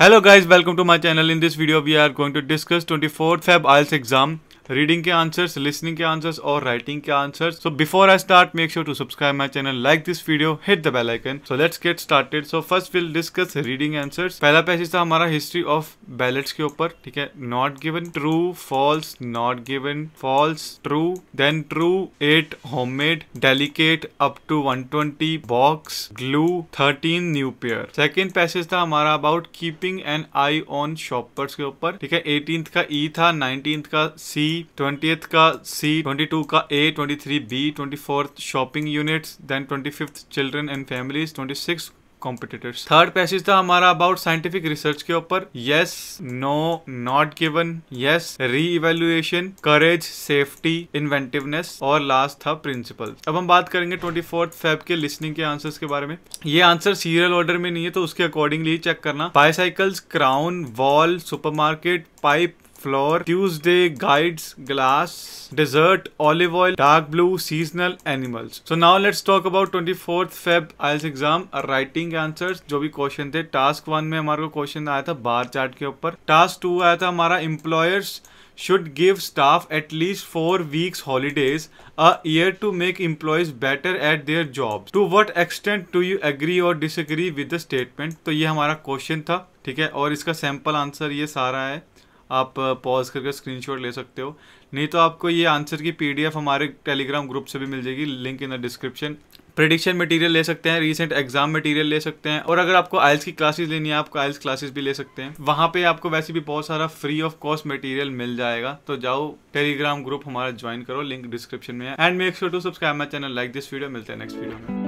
Hello guys, welcome to my channel. In this video, we are going to discuss 24th Feb IELTS exam reading के answers listening के answers और writing के answers so before I start make sure to subscribe my channel like this video hit the bell icon so let's get started so first will discuss reading answers पहला passage था हमारा history of ballets के ऊपर, ठीक है? Not given true false not given false true then true eight homemade delicate up to 120 box glue 13 new pair second passage था हमारा about keeping an eye on shoppers के ऊपर, ठीक है? एटीन का ई e था नाइनटीन का सी ट्वेंटी का सी ट्वेंटी टू का A twenty three B twenty fourth shopping units then twenty fifth children and families twenty six competitors third passage था हमारा अबाउट साइंटिफिक रिसर्च के ऊपर. Yes no not given yes reevaluation courage safety inventiveness और last था principle अब हम बात करेंगे ट्वेंटी फोर्थ फेब के लिसनिंग के आंसर्स के बारे में. ये आंसर सीरियल ऑर्डर में नहीं है तो उसके अकॉर्डिंगली चेक करना. Bicycles crown wall supermarket pipe floor Tuesday guides, glass, dessert, olive oil, dark blue, seasonal animals. So now let's talk about twenty fourth Feb IELTS exam writing answer जो भी question थे। Task one में हमारे question आया था bar chart के ऊपर। Task to आया था हमारा employers should give staff at least four weeks holidays a year to make employees better at their job to what extent to you agree और डिसग्री विद द स्टेटमेंट तो ये हमारा question था, ठीक है? और इसका सैंपल आंसर ये सारा है। आप पॉज करके स्क्रीनशॉट ले सकते हो। नहीं तो आपको ये आंसर की पीडीएफ हमारे टेलीग्राम ग्रुप से भी मिल जाएगी link in the description prediction material ले सकते हैं रीसेंट एग्ज़ाम मटेरियल ले सकते हैं, और अगर आपको आइल्स की क्लासेस लेनी है आपको आइल्स क्लासेस भी ले सकते हैं। वहाँ पे आपको वैसे भी बहुत सारा फ्री ऑफ़ कॉस्ट मटेरियल मिल जाएगा। तो जाओ टेलीग्राम ग्रुप हमारा ज्वाइन करो लिंक डिस्क्रिप्शन में है। And make sure to subscribe my channel like this video मिलते हैं नेक्स्ट वीडियो में।